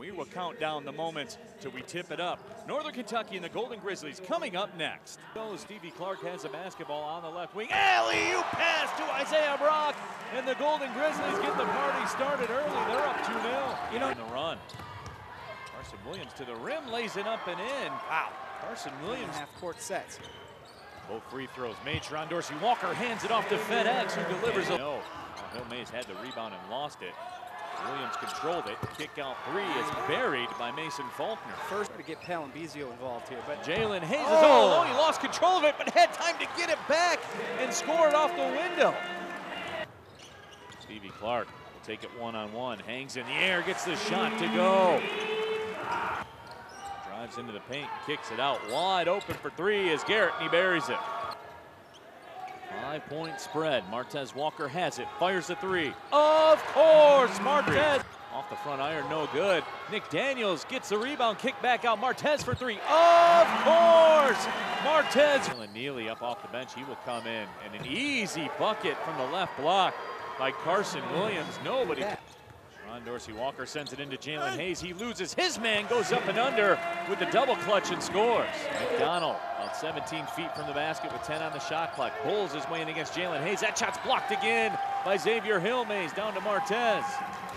We will count down the moments till we tip it up. Northern Kentucky and the Golden Grizzlies coming up next. Stevie Clark has a basketball on the left wing. Alley, you pass to Isaiah Brock. And the Golden Grizzlies get the party started early. They're up 2-0. You know, in the run. Carson Williams to the rim, lays it up and in. Wow. Carson Williams. half court sets. Both free throws made. Sharon Dorsey Walker hands it off to FedEx, who delivers a. No. Oh, Hillmays had the rebound and lost it. Williams controlled it. Kick out three is buried by Mason Faulkner. First to get Palambizio involved here, but Jalen Hayes is Oh. all alone. He lost control of it, but had time to get it back and score it off the window. Stevie Clark will take it one on one. Hangs in the air, gets the shot to go. Drives into the paint, kicks it out wide open for three is Garrett, and he buries it. Five point spread. Martez Walker has it, fires a three. Of course, Martez. Off the front iron, no good. Nick Daniels gets the rebound, kick back out. Martez for three. Of course, Martez. Neely up off the bench, he will come in. And an easy bucket from the left block by Carson Williams. Nobody. Ron Dorsey Walker sends it into Jalen Hayes. He loses his man, goes up and under with the double clutch and scores. McDonald about 17 feet from the basket with 10 on the shot clock. Pulls his way in against Jalen Hayes. That shot's blocked again by Xavier Hillmays down to Martez.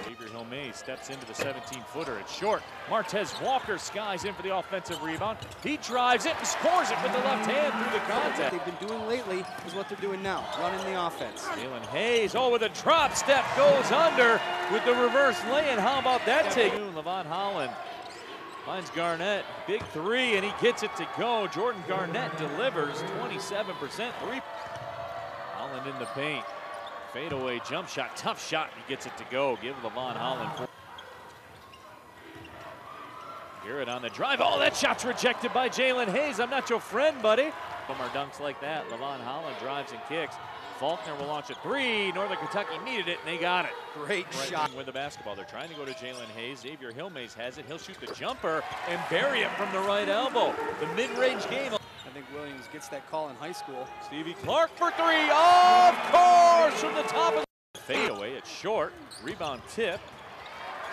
Xavier Hillmays steps into the 17-footer. It's short. Martez Walker skies in for the offensive rebound. He drives it and scores it with the left hand through the what contact. they've been doing lately is what they're doing now, running the offense. Jalen Hayes, oh, with a drop step, goes under with the reverse lay-in. How about that take? Levon Holland finds Garnett, big three, and he gets it to go. Jordan Garnett delivers 27% three. Holland in the paint. Fadeaway jump shot, tough shot. He gets it to go. Give Levon Holland. four. Garrett on the drive. Oh, that shot's rejected by Jalen Hayes. I'm not your friend, buddy. From our dunks like that, Levon Holland drives and kicks. Faulkner will launch a three. Northern Kentucky needed it, and they got it. Great Right shot. with the basketball. They're trying to go to Jalen Hayes. Xavier Hillmays has it. He'll shoot the jumper and bury it from the right elbow. The mid-range game. Think Williams gets that call in high school. Stevie Clark for three. Of course, from the top of the fadeaway. It's short. Rebound tip.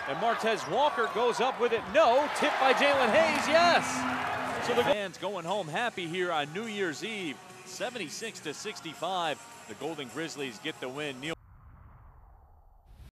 And Martez Walker goes up with it. No. Tip by Jalen Hayes. Yes. So the fans going home happy here on New Year's Eve. 76 to 65. The Golden Grizzlies get the win. Neil